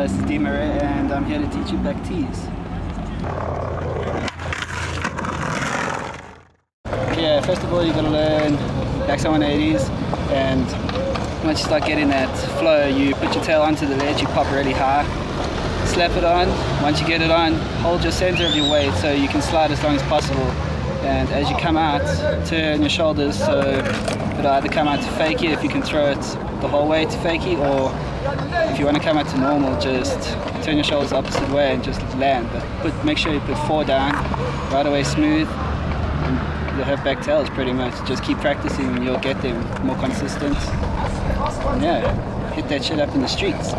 Uh, this is Marais and I'm here to teach you back tees. Yeah, first of all you gotta learn backside 180s and once you start getting that flow you put your tail onto the ledge, you pop really high, slap it on, once you get it on hold your center of your weight so you can slide as long as possible. And as you come out turn your shoulders so it'll either come out to fakie if you can throw it the whole way to fakie or if you want to come out to normal just turn your shoulders opposite way and just land. But put make sure you put four down right away smooth and you'll have back tails pretty much. Just keep practicing and you'll get them more consistent. And yeah hit that shit up in the streets